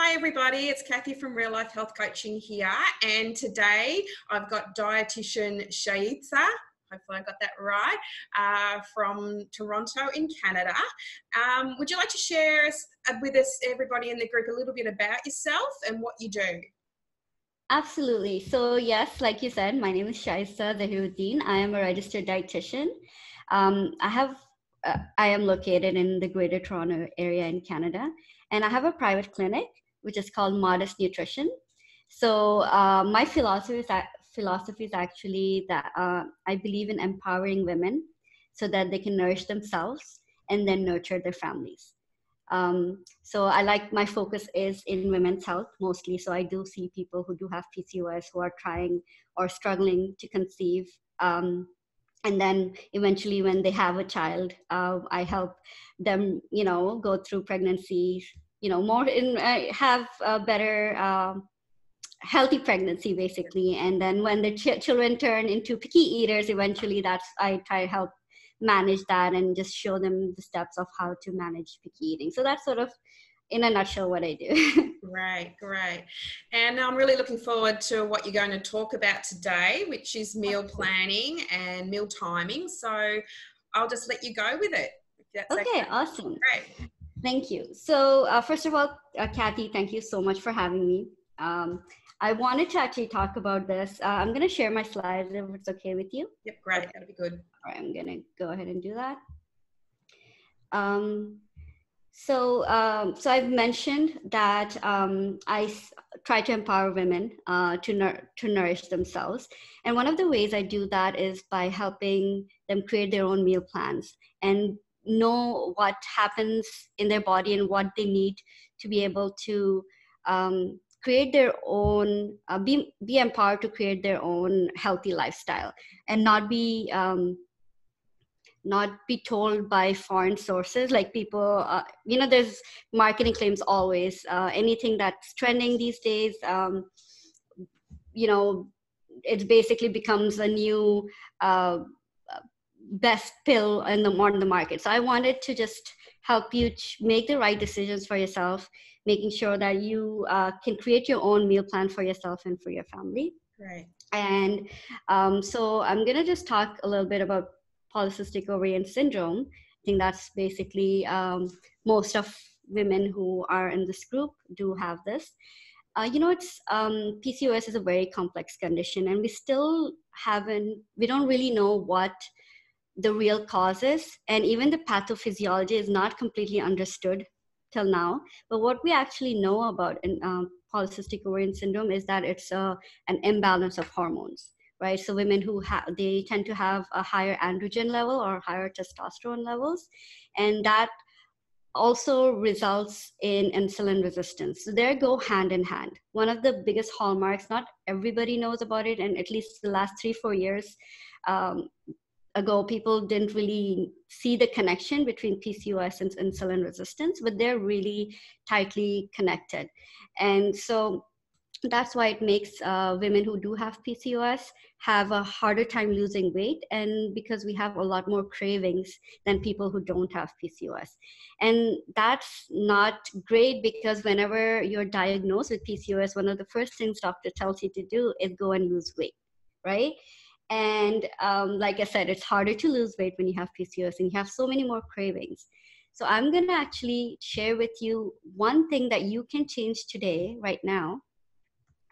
Hi, everybody. It's Cathy from Real Life Health Coaching here. And today I've got dietitian Shaitha. Hopefully, I got that right. Uh, from Toronto in Canada. Um, would you like to share uh, with us, everybody in the group, a little bit about yourself and what you do? Absolutely. So, yes, like you said, my name is Shaista Zahiruddin. I am a registered dietitian. Um, I have uh, I am located in the Greater Toronto area in Canada, and I have a private clinic which is called Modest Nutrition. So uh, my philosophy is philosophy is actually that uh, I believe in empowering women so that they can nourish themselves and then nurture their families. Um, so I like my focus is in women's health mostly. So I do see people who do have PCOS who are trying or struggling to conceive. Um, and then eventually when they have a child, uh, I help them, you know, go through pregnancy, you know more in uh, have a better um, healthy pregnancy basically. And then when the ch- children turn into picky eaters eventually that's i try to help manage that and just show them the steps of how to manage picky eating. So that's sort of in a nutshell what i do. Great great and i'm really looking forward to what you're going to talk about today which is meal planning and meal timing. So i'll just let you go with it okay, okay. awesome. Great Thank you. So, uh, first of all, uh, Cathy, thank you so much for having me. Um, I wanted to actually talk about this. Uh, I'm going to share my slides if it's okay with you. Yep, great. That'll be good. All right, I'm going to go ahead and do that. Um, so, um, so I've mentioned that um, I try to empower women uh, to nur- to nourish themselves, and one of the ways I do that is by helping them create their own meal plans and know what happens in their body and what they need to be able to um, create their own uh, be be empowered to create their own healthy lifestyle and not be um, not be told by foreign sources. Like people uh, you know there's marketing claims always uh, anything that's trending these days um, you know it basically becomes a new uh, best pill in the on the market. So I wanted to just help you make the right decisions for yourself, making sure that you uh, can create your own meal plan for yourself and for your family. Right. And um, so I'm gonna just talk a little bit about polycystic ovarian syndrome. I think that's basically um, most of women who are in this group do have this. Uh, you know, it's um, PCOS is a very complex condition, and we still haven't, we don't really know what the real causes and even the pathophysiology is not completely understood till now. But what we actually know about in, um, polycystic ovarian syndrome is that it's uh, an imbalance of hormones right? So women who have they tend to have a higher androgen level or higher testosterone levels and that also results in insulin resistance. So they go hand in hand. One of the biggest hallmarks not everybody knows about it and at least the last three four years um, ago, people didn't really see the connection between PCOS and insulin resistance, but they're really tightly connected. And so that's why it makes uh, women who do have PCOS have a harder time losing weight, and because we have a lot more cravings than people who don't have PCOS. And that's not great because whenever you're diagnosed with PCOS, one of the first things doctor tells you to do is go and lose weight, right? And um, like I said, it's harder to lose weight when you have PCOS and you have so many more cravings. So I'm going to actually share with you one thing that you can change today, right now,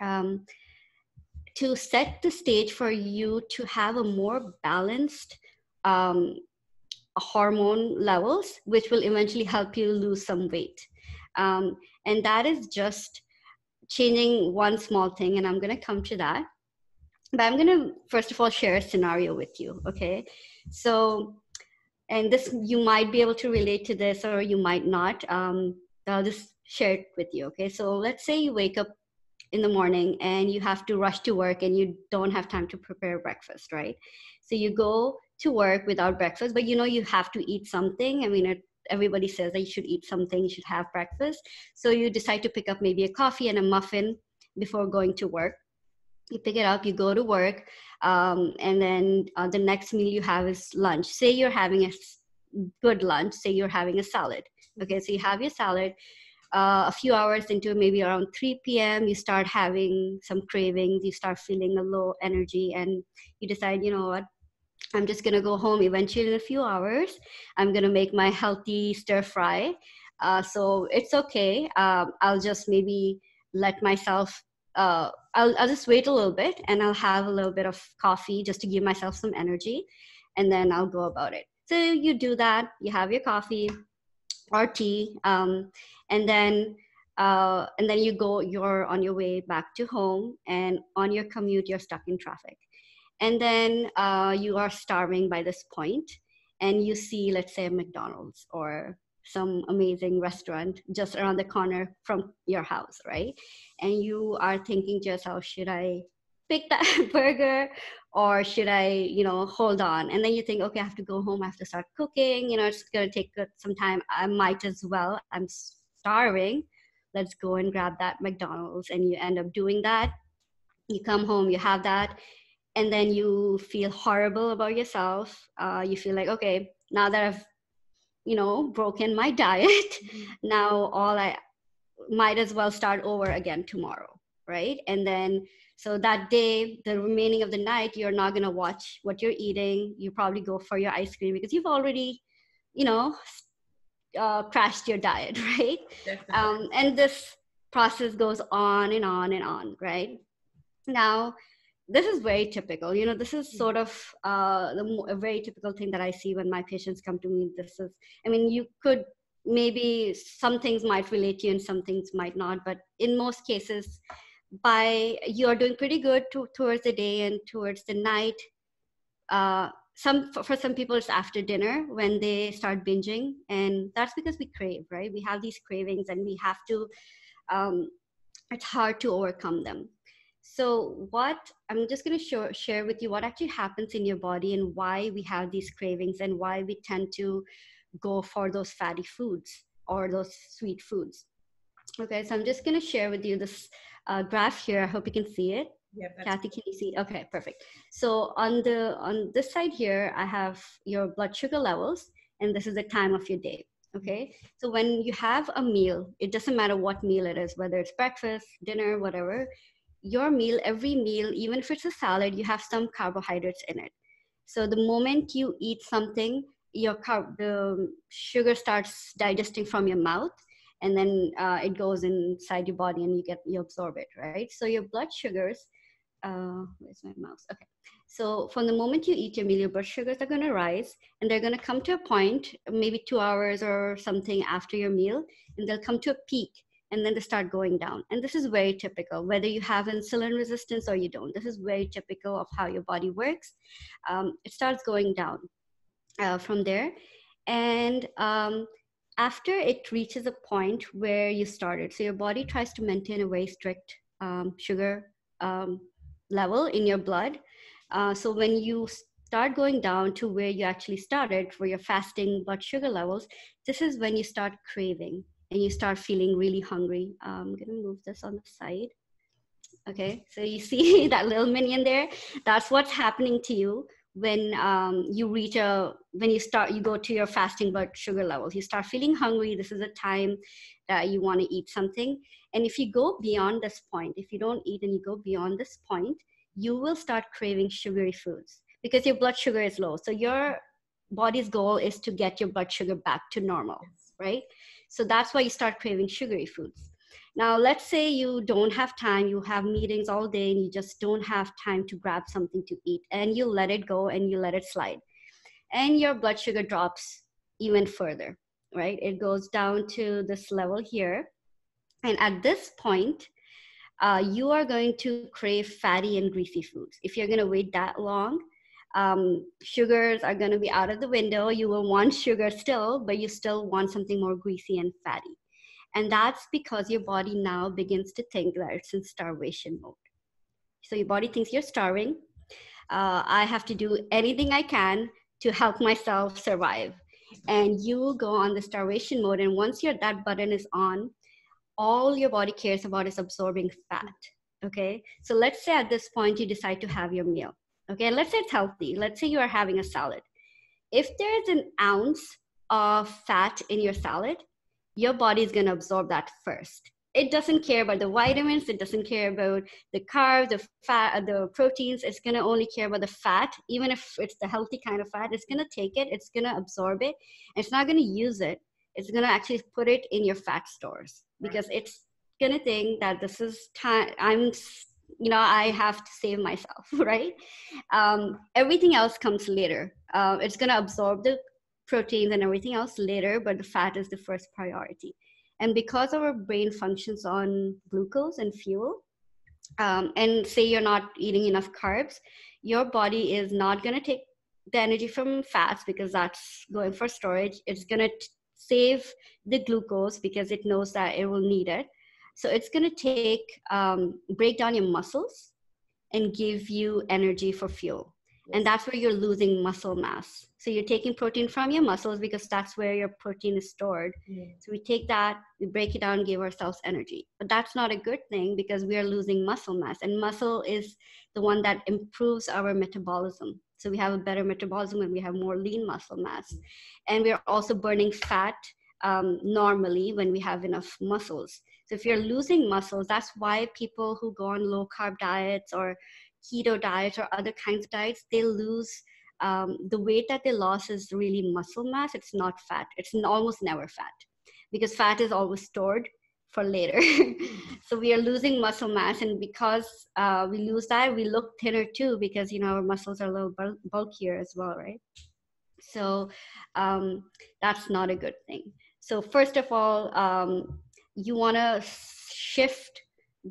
um, to set the stage for you to have a more balanced um, hormone levels, which will eventually help you lose some weight. Um, and that is just changing one small thing, and I'm going to come to that but i'm going to first of all share a scenario with you okay? So and this you might be able to relate to this or you might not um, i'll just share it with you okay? So let's say you wake up in the morning and you have to rush to work and you don't have time to prepare breakfast right? So you go to work without breakfast but you know you have to eat something. I mean it, everybody says that you should eat something you should have breakfast. So you decide to pick up maybe a coffee and a muffin before going to work you pick it up you go to work um, and then uh, the next meal you have is lunch say you're having a good lunch say you're having a salad okay so you have your salad uh, a few hours into maybe around 3 p.m., you start having some cravings, you start feeling a low energy, and you decide, you know what, I'm just gonna go home eventually in a few hours. I'm gonna make my healthy stir fry. Uh, so it's okay. Um, I'll just maybe let myself. Uh, I'll I'll just wait a little bit and I'll have a little bit of coffee just to give myself some energy, and then I'll go about it. So you do that. You have your coffee or tea, um, and then uh, and then you go. You're on your way back to home, and on your commute, you're stuck in traffic and then uh, you are starving by this point and you see let's say a mcdonald's or some amazing restaurant just around the corner from your house right? And you are thinking to yourself should i pick that burger or should i you know hold on? And then you think okay i have to go home i have to start cooking you know it's going to take some time. I might as well i'm starving. Let's go and grab that mcdonald's. And you end up doing that. You come home you have that. And then you feel horrible about yourself. Uh, you feel like okay now that i've you know broken my diet. Mm-hmm. now all i might as well start over again tomorrow right? And then so that day the remaining of the night you're not going to watch what you're eating. You probably go for your ice cream because you've already you know uh, crashed your diet right? Um, and this process goes on and on and on right? Now this is very typical. You know this is sort of uh, the, a very typical thing that i see when my patients come to me. This is i mean you could maybe some things might relate to you and some things might not but in most cases by you're doing pretty good to, towards the day and towards the night. Uh, some for, for some people it's after dinner when they start binging and that's because we crave right? We have these cravings and we have to um, it's hard to overcome them so, what I'm just going to show, share with you what actually happens in your body and why we have these cravings and why we tend to go for those fatty foods or those sweet foods. Okay, so I'm just going to share with you this uh, graph here. I hope you can see it. Yeah, Cathy, can you see? Okay, perfect. So on the on this side here, I have your blood sugar levels, and this is the time of your day. Okay, so when you have a meal, it doesn't matter what meal it is, whether it's breakfast, dinner, whatever your meal, every meal, even if it's a salad, you have some carbohydrates in it. So the moment you eat something, your carb, the sugar starts digesting from your mouth, and then uh, it goes inside your body, and you get you absorb it, right? So your blood sugars. Uh, where's my mouse? Okay. So from the moment you eat your meal, your blood sugars are going to rise, and they're going to come to a point, maybe two hours or something after your meal, and they'll come to a peak and then they start going down. And this is very typical, whether you have insulin resistance or you don't. This is very typical of how your body works. Um, it starts going down uh, from there. And um, after it reaches a point where you started, so your body tries to maintain a very strict um, sugar um, level in your blood. Uh, so when you start going down to where you actually started for your fasting blood sugar levels, this is when you start craving and you start feeling really hungry. I'm gonna move this on the side. Okay, so you see that little minion there? That's what's happening to you when um, you reach a, when you start, you go to your fasting blood sugar levels. You start feeling hungry. This is a time that you wanna eat something. And if you go beyond this point, if you don't eat and you go beyond this point, you will start craving sugary foods because your blood sugar is low. So your body's goal is to get your blood sugar back to normal, right? So that's why you start craving sugary foods. Now, let's say you don't have time, you have meetings all day, and you just don't have time to grab something to eat, and you let it go and you let it slide. And your blood sugar drops even further, right? It goes down to this level here. And at this point, uh, you are going to crave fatty and greasy foods. If you're going to wait that long, um, sugars are going to be out of the window. You will want sugar still, but you still want something more greasy and fatty. And that's because your body now begins to think that it's in starvation mode. So your body thinks you're starving. Uh, I have to do anything I can to help myself survive. And you go on the starvation mode. And once your that button is on, all your body cares about is absorbing fat. Okay. So let's say at this point you decide to have your meal okay let's say it's healthy. Let's say you are having a salad. If there's an ounce of fat in your salad your body is going to absorb that first. It doesn't care about the vitamins. It doesn't care about the carbs the fat uh, the proteins. It's going to only care about the fat. Even if it's the healthy kind of fat it's going to take it. It's going to absorb it. It's not going to use it. It's going to actually put it in your fat stores because it's going to think that this is time i'm you know i have to save myself right um, everything else comes later uh, it's going to absorb the proteins and everything else later but the fat is the first priority and because our brain functions on glucose and fuel, um, and say you're not eating enough carbs, your body is not going to take the energy from fats because that's going for storage. It's going to save the glucose because it knows that it will need it. So it's going to take, um, break down your muscles and give you energy for fuel. And that's where you're losing muscle mass. So you're taking protein from your muscles because that's where your protein is stored. Yeah. so we take that we break it down give ourselves energy. But that's not a good thing because we are losing muscle mass. And muscle is the one that improves our metabolism. So we have a better metabolism when we have more lean muscle mass. Mm. and we're also burning fat um, normally when we have enough muscles so if you're losing muscles that's why people who go on low carb diets or keto diet or other kinds of diets, they lose um, the weight that they lost is really muscle mass. It's not fat. It's almost never fat because fat is always stored for later. so we are losing muscle mass, and because uh, we lose that, we look thinner too because you know our muscles are a little bulkier as well, right? So um, that's not a good thing. So first of all, um, you want to shift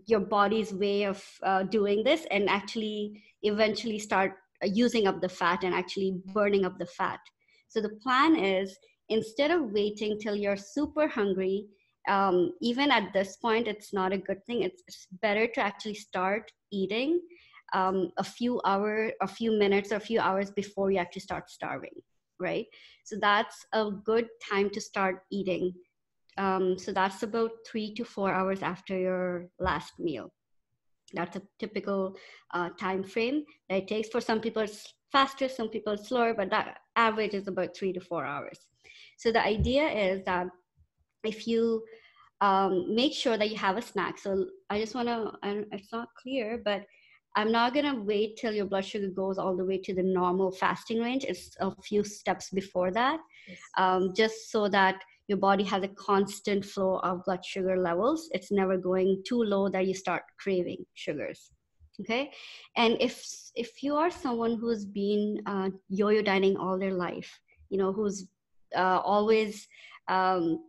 your body's way of uh, doing this and actually eventually start uh, using up the fat and actually burning up the fat. So the plan is instead of waiting till you're super hungry, um, even at this point, it's not a good thing. It's, better to actually start eating um, a few hour, a few minutes, or a few hours before you actually start starving, right? So that's a good time to start eating um, so that's about three to four hours after your last meal. That's a typical uh, time frame that it takes. For some people, it's faster, some people slower, but that average is about three to four hours. So the idea is that if you um, make sure that you have a snack. So I just want to, it's not clear, but I'm not going to wait till your blood sugar goes all the way to the normal fasting range. It's a few steps before that, yes. um, just so that your body has a constant flow of blood sugar levels. It's never going too low that you start craving sugars. Okay, and if if you are someone who's been uh, yo-yo dieting all their life, you know, who's uh, always um,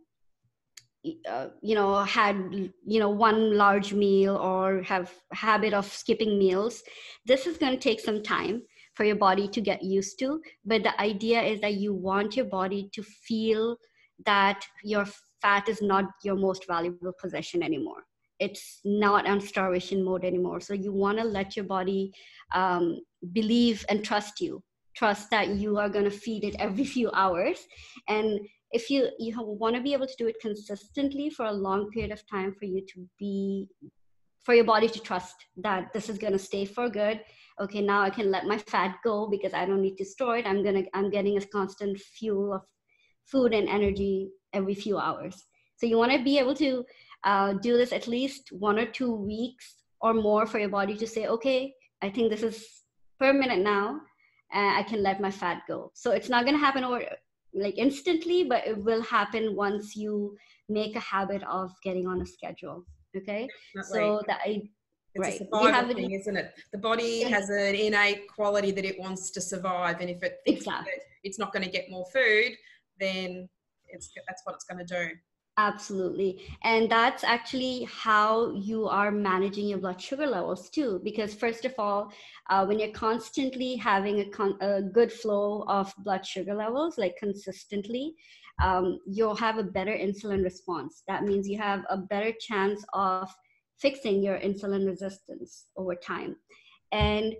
uh, you know had you know one large meal or have habit of skipping meals this is going to take some time for your body to get used to but the idea is that you want your body to feel that your fat is not your most valuable possession anymore. It's not on starvation mode anymore. So you want to let your body um, believe and trust you. Trust that you are going to feed it every few hours. And if you you want to be able to do it consistently for a long period of time for you to be for your body to trust that this is going to stay for good. Okay now i can let my fat go because i don't need to store it. I'm going to i'm getting a constant fuel of food and energy every few hours. So you want to be able to uh, do this at least one or two weeks or more for your body to say, okay, I think this is permanent now, and I can let my fat go. So it's not going to happen over like instantly, but it will happen once you make a habit of getting on a schedule. Okay, so that I it's right. a survival thing, isn't it? The body has an innate quality that it wants to survive, and if it thinks exactly. that it's not going to get more food, then it's that's what it's going to do. Absolutely. And that's actually how you are managing your blood sugar levels too because first of all uh, when you're constantly having a, con- a, good flow of blood sugar levels like consistently um, you'll have a better insulin response. That means you have a better chance of fixing your insulin resistance over time. And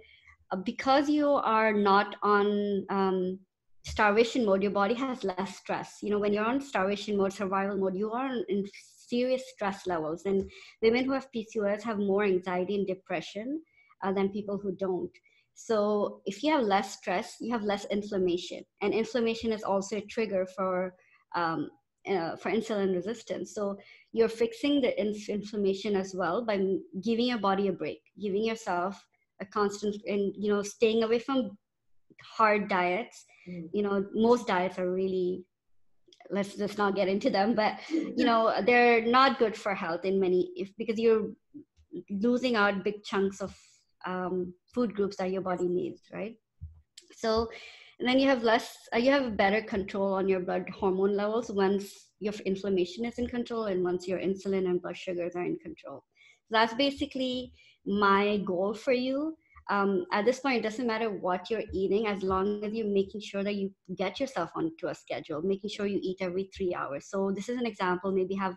uh, because you are not on um, starvation mode, your body has less stress. You know, when you're on starvation mode, survival mode, you are in serious stress levels. And women who have PCOS have more anxiety and depression uh, than people who don't. So if you have less stress, you have less inflammation. And inflammation is also a trigger for um, uh, for insulin resistance. So you're fixing the inflammation as well by giving your body a break, giving yourself a constant, and you know, staying away from hard diets. Mm. You know, most diets are really let's just not get into them but you know they're not good for health in many if because you're losing out big chunks of um, food groups that your body needs right so and then you have less uh, you have better control on your blood hormone levels once your inflammation is in control and once your insulin and blood sugars are in control so that's basically my goal for you um, at this point it doesn't matter what you're eating as long as you're making sure that you get yourself onto a schedule making sure you eat every three hours. So this is an example maybe have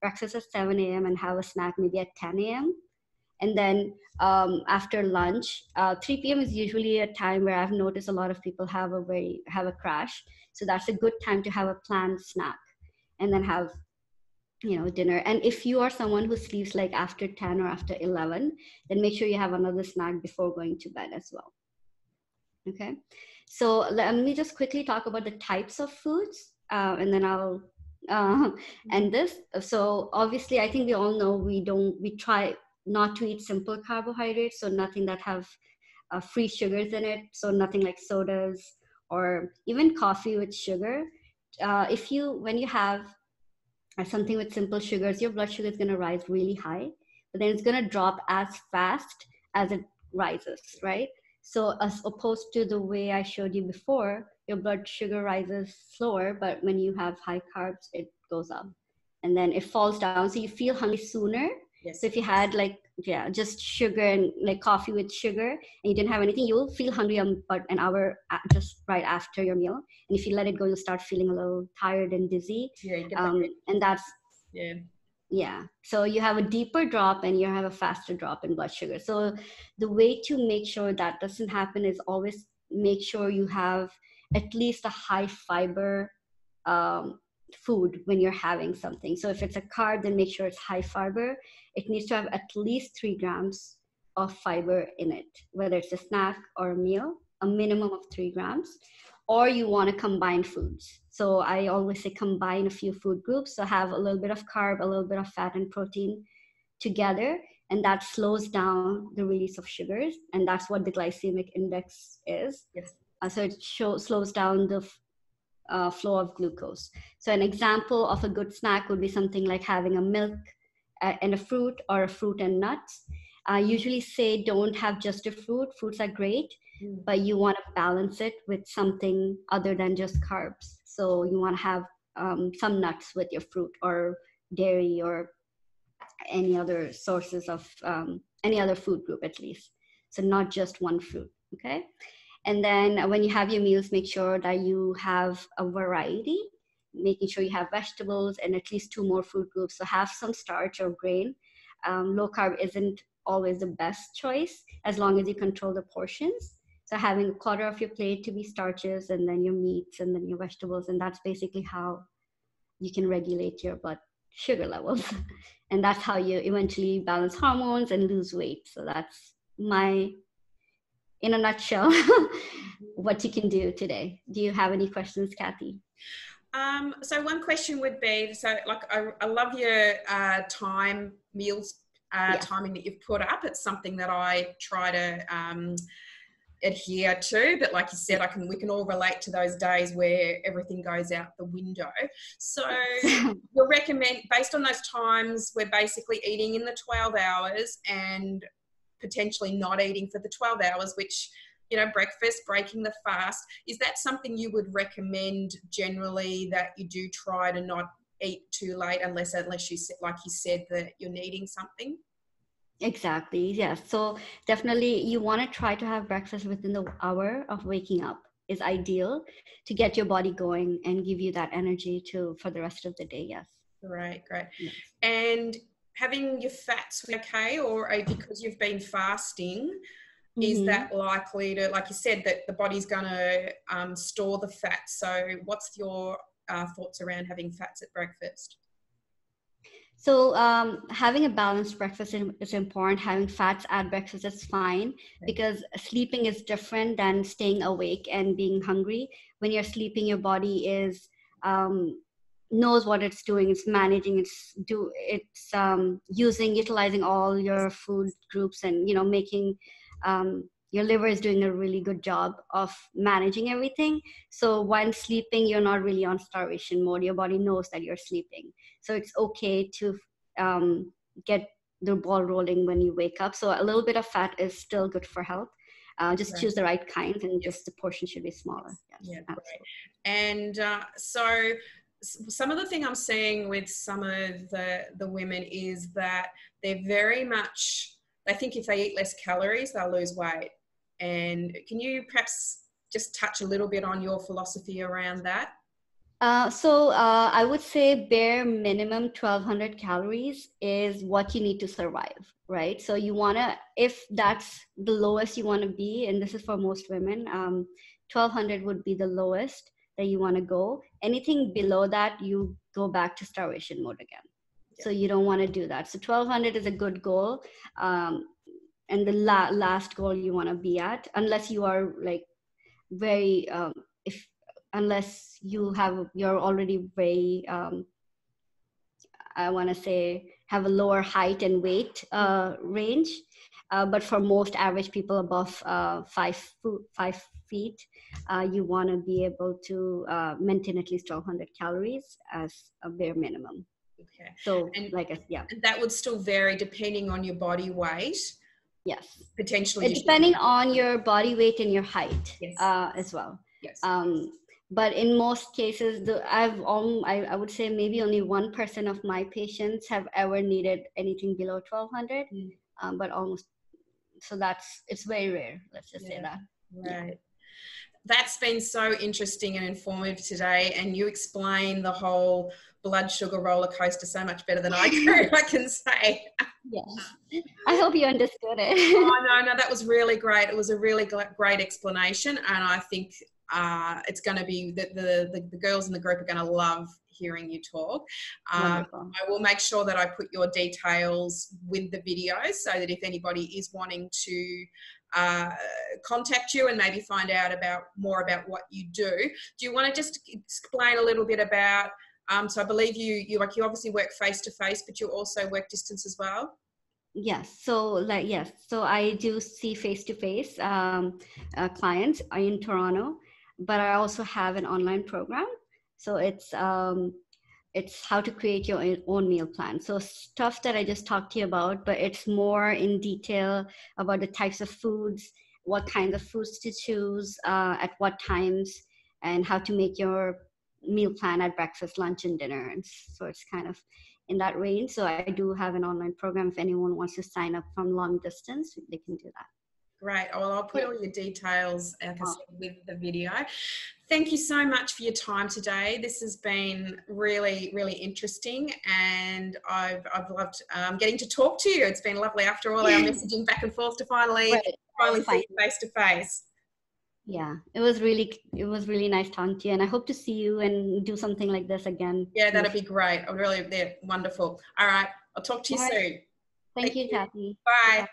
breakfast at 7 a.m and have a snack maybe at 10 a.m and then um, after lunch uh, 3 p.m is usually a time where i've noticed a lot of people have a very have a crash. So that's a good time to have a planned snack and then have you know dinner. And if you are someone who sleeps like after 10 or after 11 then make sure you have another snack before going to bed as well. Okay? So let me just quickly talk about the types of foods uh, and then i'll uh, and this. So obviously i think we all know we don't we try not to eat simple carbohydrates, so nothing that have uh, free sugars in it, so nothing like sodas or even coffee with sugar. Uh, if you when you have uh, something with simple sugars, your blood sugar is going to rise really high, but then it's going to drop as fast as it rises, right? So as opposed to the way I showed you before, your blood sugar rises slower, but when you have high carbs, it goes up and then it falls down. So you feel hungry sooner Yes. So if you had like yeah, just sugar and like coffee with sugar, and you didn't have anything, you'll feel hungry about an hour just right after your meal. And if you let it go, you'll start feeling a little tired and dizzy. Yeah, um, and that's yeah. Yeah. So you have a deeper drop and you have a faster drop in blood sugar. So the way to make sure that doesn't happen is always make sure you have at least a high fiber um, food when you're having something. So if it's a carb, then make sure it's high fiber. It needs to have at least three grams of fiber in it, whether it's a snack or a meal, a minimum of three grams. Or you want to combine foods. So I always say combine a few food groups. So have a little bit of carb, a little bit of fat and protein together. And that slows down the release of sugars. And that's what the glycemic index is. Yes. Uh, so it show, slows down the uh, flow of glucose. So an example of a good snack would be something like having a milk uh, and a fruit or a fruit and nuts. I usually say don't have just a fruit. Fruits are great, mm. but you want to balance it with something other than just carbs. So you want to have um, some nuts with your fruit or dairy or any other sources of um, any other food group at least. So not just one fruit. Okay. And then when you have your meals, make sure that you have a variety, making sure you have vegetables and at least two more food groups. So have some starch or grain. Um, low carb isn't always the best choice as long as you control the portions. So having a quarter of your plate to be starches and then your meats and then your vegetables. And that's basically how you can regulate your blood sugar levels. and that's how you eventually balance hormones and lose weight. So that's my in a nutshell what you can do today. Do you have any questions, Cathy? Um, so one question would be, so like I, I love your uh, time meals uh, yeah. timing that you've put up. It's something that I try to um, adhere to, but like you said, I can we can all relate to those days where everything goes out the window. So you recommend based on those times, we're basically eating in the twelve hours and potentially not eating for the 12 hours, which you know breakfast breaking the fast is that something you would recommend generally that you do try to not eat too late unless unless you like you said that you're needing something? Exactly yes. So definitely you want to try to have breakfast within the hour of waking up is ideal to get your body going and give you that energy to for the rest of the day yes. Right great. Yes. and having your fats okay or because you've been fasting mm-hmm. is that likely to like you said that the body's going to um, store the fat so what's your uh, thoughts around having fats at breakfast so um, having a balanced breakfast is important. Having fats at breakfast is fine because sleeping is different than staying awake and being hungry. When you're sleeping, your body is um, knows what it's doing it's managing it's do it's um, using utilizing all your food groups and you know making um, your liver is doing a really good job of managing everything. So when sleeping you're not really on starvation mode. Your body knows that you're sleeping. So it's okay to um, get the ball rolling when you wake up. So a little bit of fat is still good for health. Uh, just right. choose the right kinds and just the portion should be smaller. Yes, yeah, and uh, so some of the thing I'm seeing with some of the the women is that they're very much they think if they eat less calories they'll lose weight. And can you perhaps just touch a little bit on your philosophy around that? Uh, so uh, I would say bare minimum 1200 calories is what you need to survive, right? So you want to, if that's the lowest you want to be, and this is for most women, um, 1200 would be the lowest that you want to go. Anything below that, you go back to starvation mode again. Yeah. So you don't want to do that. So 1200 is a good goal. Um, and the la- last goal you want to be at, unless you are like very, um, if, unless you have, you're already very, um, I want to say, have a lower height and weight uh, range. Uh, but for most average people above uh, five, five feet, uh, you want to be able to uh, maintain at least 1200 calories as a bare minimum. Okay. So, and, like, a, yeah. And that would still vary depending on your body weight. Yes. Potentially. depending on your body weight and your height yes. uh, as well. Yes. Um, but in most cases, the, I've um, I, I would say maybe only one percent of my patients have ever needed anything below 1200, mm. um, but almost so that's it's very rare. Let's just yeah. say that. Right. Yeah that's been so interesting and informative today. And you explain the whole blood sugar roller coaster so much better than I can, I can say. Yeah. I hope you understood it. oh, no, no, that was really great. It was a really great explanation. And I think uh, it's going to be that the, the, the, girls in the group are going to love hearing you talk. Um, I will make sure that I put your details with the video so that if anybody is wanting to uh, contact you and maybe find out about more about what you do. Do you want to just explain a little bit about? Um, so I believe you you like you obviously work face to face, but you also work distance as well. Yes. So like yes. So I do see face to face clients in Toronto, but I also have an online program. So it's um, it's how to create your own meal plan. So stuff that i just talked to you about but it's more in detail about the types of foods what kinds of foods to choose uh, at what times and how to make your meal plan at breakfast lunch and dinner. And so it's kind of in that range. So i do have an online program if anyone wants to sign up from long distance they can do that Great. Well, I'll put all your details, like said, with the video. Thank you so much for your time today. This has been really, really interesting, and I've, I've loved um, getting to talk to you. It's been lovely after all our messaging back and forth to finally, right. finally see you face to face. Yeah, it was really, it was really nice talking to you, and I hope to see you and do something like this again. Yeah, that'd be great. I really, they're wonderful. All right, I'll talk to you soon. Thank, Thank you, Cathy. Bye. Bye.